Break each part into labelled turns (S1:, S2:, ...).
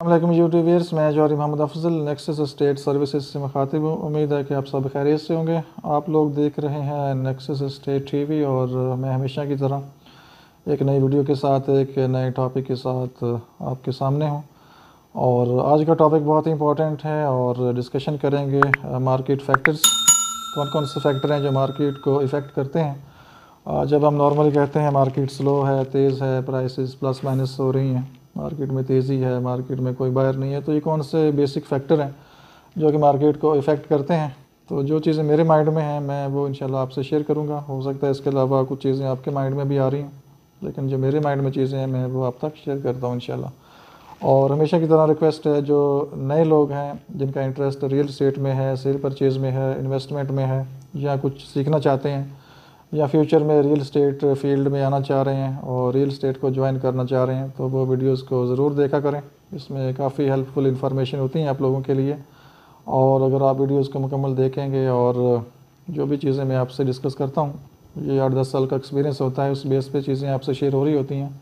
S1: अल्लाम YouTubers मैं Johri Mohammad Afzal Nexus state services से मुखातिब हूँ। उम्मीद है कि आप सब खैरियत से होंगे। आप लोग देख रहे हैं नेक्सस स्टेट टीवी और मैं हमेशा की तरह एक नई वीडियो के साथ, एक नए टॉपिक के साथ आपके सामने हूँ। और आज का टॉपिक बहुत ही इंपॉर्टेंट है और डिस्कशन करेंगे मार्केट फैक्टर्स कौन कौन से फैक्टर हैं जो मार्केट को इफ़ेक्ट करते हैं? जब हम नॉर्मली कहते हैं मार्केट स्लो है, तेज़ है प्राइसेस प्लस माइनस हो रही हैं मार्केट में तेज़ी है, मार्केट में कोई बायर नहीं है तो ये कौन से बेसिक फैक्टर हैं जो कि मार्केट को इफ़ेक्ट करते हैं? तो जो चीज़ें मेरे माइंड में हैं, मैं वो इंशाल्लाह आपसे शेयर करूँगा। हो सकता है इसके अलावा कुछ चीज़ें आपके माइंड में भी आ रही हैं, लेकिन जो मेरे माइंड में चीज़ें हैं, मैं वो आप तक शेयर करता हूँ इन और हमेशा की तरह रिक्वेस्ट है, जो नए लोग हैं, जिनका इंटरेस्ट रियल इस्टेट में है, सेल परचेज़ में है, इन्वेस्टमेंट में है, या कुछ सीखना चाहते हैं या फ्यूचर में रियल स्टेट फ़ील्ड में आना चाह रहे हैं और रियल स्टेट को ज्वाइन करना चाह रहे हैं तो वो वीडियोस को ज़रूर देखा करें। इसमें काफ़ी हेल्पफुल इन्फॉर्मेशन होती हैं आप लोगों के लिए। और अगर आप वीडियोस को मुकम्मल देखेंगे और जो भी चीज़ें मैं आपसे डिस्कस करता हूँ ये आठ दस साल का एक्सपीरियंस होता है, उस बेस पे चीज़ें आपसे शेयर हो रही होती हैं।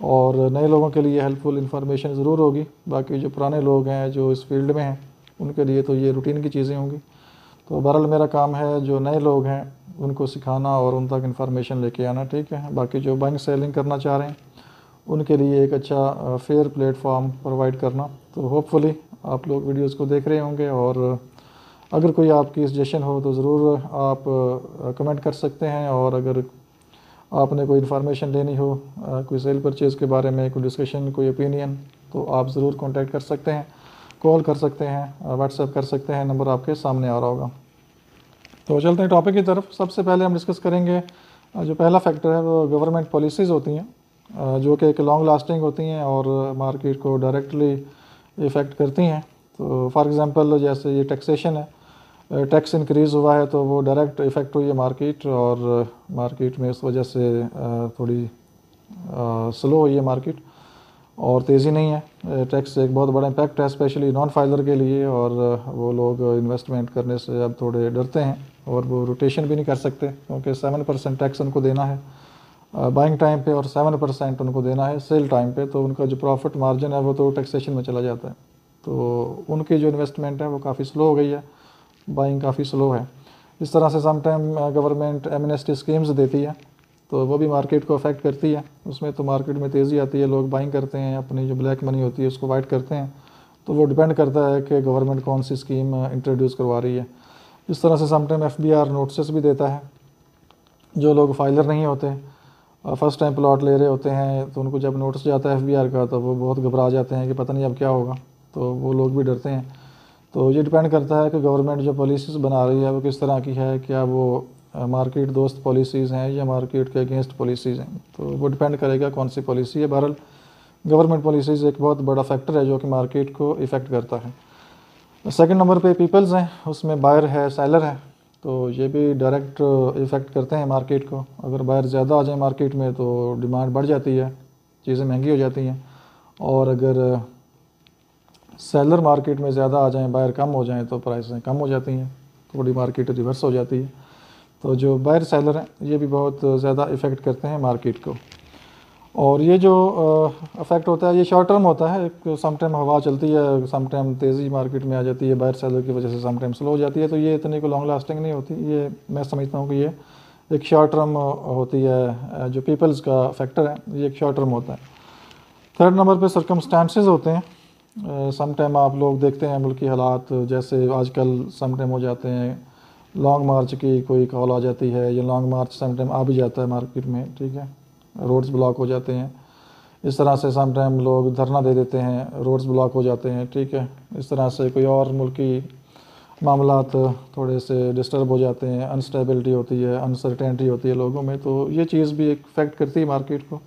S1: और नए लोगों के लिए हेल्पफुल इन्फॉर्मेशन ज़रूर होगी। बाकी जो पुराने लोग हैं, जो इस फ़ील्ड में हैं, उनके लिए तो ये रूटीन की चीज़ें होंगी। तो बहरहाल मेरा काम है जो नए लोग हैं, उनको सिखाना और उन तक इन्फॉर्मेशन लेके आना, ठीक है? बाकी जो बैंक सेलिंग करना चाह रहे हैं, उनके लिए एक अच्छा फेयर प्लेटफॉर्म प्रोवाइड करना। तो होपफुली आप लोग वीडियोस को देख रहे होंगे और अगर कोई आपकी सजेशन हो तो ज़रूर आप कमेंट कर सकते हैं और अगर आपने कोई इन्फॉर्मेशन लेनी हो कोई सेल परचेज़ के बारे में, कोई डिस्कशन कोई ओपिनियन तो आप ज़रूर कॉन्टेक्ट कर सकते हैं। कॉल कर सकते हैं व्हाट्सएप कर सकते हैं, नंबर आपके सामने आ रहा होगा। तो चलते हैं टॉपिक की तरफ़। सबसे पहले हम डिस्कस करेंगे जो पहला फैक्टर है वो गवर्नमेंट पॉलिसीज़ होती हैं जो कि एक लॉन्ग लास्टिंग होती हैं और मार्केट को डायरेक्टली इफ़ेक्ट करती हैं। तो फॉर एग्ज़ाम्पल जैसे ये टैक्सेशन है टैक्स इंक्रीज़ हुआ है तो वो डायरेक्ट इफ़ेक्ट हुई है मार्केट और मार्केट में इस वजह से थोड़ी स्लो हुई है मार्केट और तेज़ी नहीं है। टैक्स एक बहुत बड़ा इम्पैक्ट है स्पेशली नॉन फाइलर के लिए और वो लोग इन्वेस्टमेंट करने से अब थोड़े डरते हैं और वो रोटेशन भी नहीं कर सकते क्योंकि सेवन परसेंट टैक्स उनको देना है। बाइंग टाइम पे और सेवन परसेंट उनको देना है सेल टाइम पे तो उनका जो प्रॉफिट मार्जिन है वो तो टैक्सेशन में चला जाता है। तो उनकी जो इन्वेस्टमेंट है वो काफ़ी स्लो हो गई है बाइंग काफ़ी स्लो है। इस तरह से समटाइम गवर्नमेंट एमनेस्टी स्कीम्स देती है। तो वो भी मार्केट को अफेक्ट करती है। उसमें तो मार्केट में तेज़ी आती है, लोग बाइंग करते हैं, अपनी जो ब्लैक मनी होती है उसको वाइट करते हैं। तो वो डिपेंड करता है कि गवर्नमेंट कौन सी स्कीम इंट्रोड्यूस करवा रही है। इस तरह से sometime F B R notice भी देता है। जो लोग फाइलर नहीं होते फ़र्स्ट टाइम प्लॉट ले रहे होते हैं तो उनको जब नोटिस जाता है एफ़ बी आर का तो वो बहुत घबरा जाते हैं कि पता नहीं अब क्या होगा। तो वो लोग भी डरते हैं। तो ये डिपेंड करता है कि गवर्नमेंट जो पॉलिसीज़ बना रही है, वो किस तरह की है, क्या वो मार्केट दोस्त पॉलिसीज़ हैं या मार्केट के अगेंस्ट पॉलिसीज़ हैं। तो वो डिपेंड करेगा कौन सी पॉलिसी है। बहरहाल गवर्नमेंट पॉलिसीज़ एक बहुत बड़ा फैक्टर है जो कि मार्केट को इफ़ेक्ट करता है। सेकंड नंबर पे पीपल्स हैं, उसमें बायर है सेलर है। तो ये भी डायरेक्ट इफ़ेक्ट करते हैं मार्केट को। अगर बायर ज़्यादा आ जाए मार्केट में तो डिमांड बढ़ जाती है, चीज़ें महँगी हो जाती हैं। और अगर सेलर मार्केट में ज़्यादा आ जाएँ बायर कम हो जाएँ तो प्राइसें कम हो जाती हैं। थोड़ी मार्केट रिवर्स हो जाती है। तो जो बायर सेलर हैं, ये भी बहुत ज़्यादा इफ़ेक्ट करते हैं मार्केट को। और ये जो इफ़ेक्ट होता है, ये शॉर्ट टर्म होता है। सम टाइम हवा चलती है सम टाइम तेज़ी मार्केट में आ जाती है बायर सेलर की वजह से सम टाइम स्लो हो जाती है। तो ये इतनी को लॉन्ग लास्टिंग नहीं होती। ये मैं समझता हूँ कि ये एक शॉर्ट टर्म होती है जो पीपल्स का फैक्टर है, ये एक शॉर्ट टर्म होता है। थर्ड नंबर पे सरकमस्टांसेस होते हैं। सम टाइम आप लोग देखते हैं मुल्की हालात, जैसे आजकल सम टाइम हो जाते हैं लॉन्ग मार्च की कोई कॉल आ जाती है या लॉन्ग मार्च समटाइम आ भी जाता है मार्केट में, ठीक है? रोड्स ब्लॉक हो जाते हैं। इस तरह से समटाइम लोग धरना दे देते हैं, रोड्स ब्लॉक हो जाते हैं, ठीक है? इस तरह से कोई और मुल्की मामला थोड़े से डिस्टर्ब हो जाते हैं अनस्टेबिलिटी होती है अनसर्टेनिटी होती है लोगों में तो ये चीज़ भी एक इफ़ेक्ट करती है मार्केट को।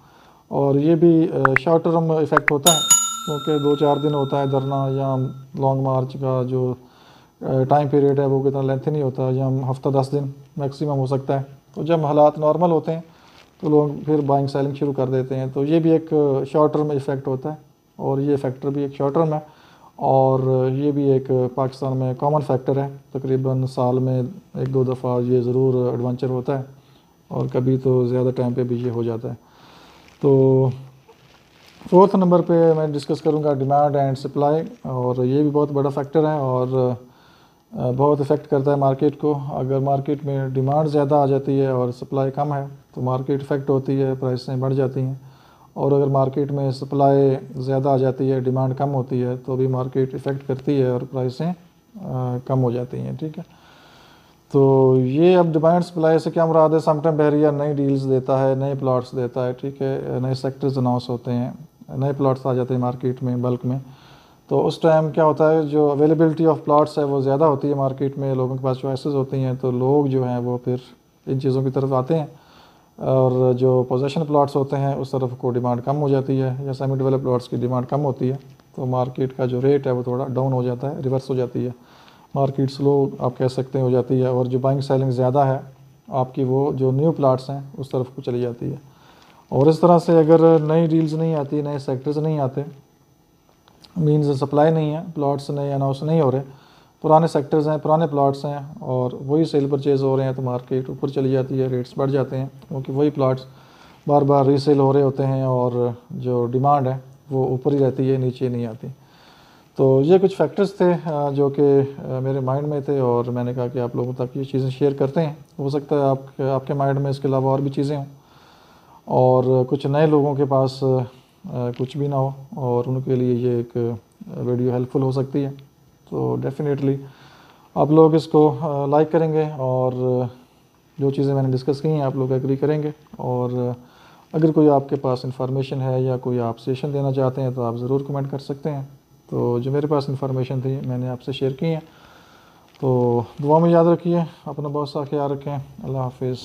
S1: और ये भी शॉर्ट टर्म इफ़ेक्ट होता है, क्योंकि दो चार दिन होता है धरना या लॉन्ग मार्च का जो टाइम पीरियड है, वो कितना लेंथ नहीं होता, या हम हफ़्ता दस दिन मैक्सिमम हो सकता है। तो जब हालात नॉर्मल होते हैं तो लोग फिर बाइंग सेलिंग शुरू कर देते हैं। तो ये भी एक शॉर्ट टर्म इफ़ेक्ट होता है, और ये फैक्टर भी एक शॉर्ट टर्म है, और ये भी एक पाकिस्तान में कॉमन फैक्टर है। तकरीबन साल में एक दो दफ़ा ये ज़रूर एडवेंचर होता है, और कभी तो ज़्यादा टाइम पे भी ये हो जाता है। तो फोर्थ नंबर पे मैं डिस्कस करूँगा डिमांड एंड सप्लाई और ये भी बहुत बड़ा फैक्टर है, और बहुत इफ़ेक्ट करता है मार्केट को। अगर मार्केट में डिमांड ज़्यादा आ जाती है और सप्लाई कम है तो मार्केट इफ़ेक्ट होती है प्राइसें बढ़ जाती हैं। और अगर मार्केट में सप्लाई ज़्यादा आ जाती है डिमांड कम होती है तो भी मार्केट इफ़ेक्ट करती है और प्राइसें कम हो जाती हैं, ठीक है? तो ये अब डिमांड सप्लाई से क्या मुराद है? समटाइम बहरिया नई डील्स देता है, नए प्लाट्स देता है, ठीक है? नए सेक्टर्स अनाउंस होते हैं, नए प्लाट्स आ जाते हैं मार्केट में बल्क में। तो उस टाइम क्या होता है, जो अवेलेबिलिटी ऑफ़ प्लाट्स है, वो ज़्यादा होती है मार्केट में, लोगों के पास चॉइसेस होती हैं तो लोग जो हैं, वो फिर इन चीज़ों की तरफ़ आते हैं। और जो पोजेशन प्लाट्स होते हैं, उस तरफ़ को डिमांड कम हो जाती है, या सेमी डेवलप प्लाट्स की डिमांड कम होती है तो मार्केट का जो रेट है, वो थोड़ा डाउन हो जाता है रिवर्स हो जाती है। मार्केट स्लो आप कह सकते हैं, हो जाती है, और जो बाइंग सेलिंग ज़्यादा है, आपकी वो जो न्यू प्लाट्स हैं, उस तरफ़ को चली जाती है। और इस तरह से अगर नई डील्स नहीं आती, नए सेक्टर्स नहीं आते मीन्स सप्लाई नहीं है प्लाट्स नए अनाउंस नहीं हो रहे। पुराने सेक्टर्स हैं, पुराने प्लाट्स हैं, और वही सेल परचेज़ हो रहे हैं तो मार्केट ऊपर चली जाती है रेट्स बढ़ जाते हैं, क्योंकि वही प्लाट्स बार बार रीसेल हो रहे होते हैं, और जो डिमांड है, वो ऊपर ही रहती है, नीचे नहीं आती। तो ये कुछ फैक्टर्स थे जो कि मेरे माइंड में थे, और मैंने कहा कि आप लोगों तक ये चीज़ें शेयर करते हैं। हो सकता है आप, आपके माइंड में इसके अलावा और भी चीज़ें हों। और कुछ नए लोगों के पास कुछ भी ना हो और उनके लिए ये एक वीडियो हेल्पफुल हो सकती है। तो डेफिनेटली आप लोग इसको लाइक करेंगे और जो चीज़ें मैंने डिस्कस की हैं, आप लोग एग्री करेंगे। और अगर कोई आपके पास इंफॉर्मेशन है या कोई आप सेशन देना चाहते हैं तो आप ज़रूर कमेंट कर सकते हैं। तो जो मेरे पास इंफॉर्मेशन थी, मैंने आपसे शेयर की है। तो दुआ में याद रखिए, अपना बहुत सा ख्याल रखें। अल्लाह हाफिज़।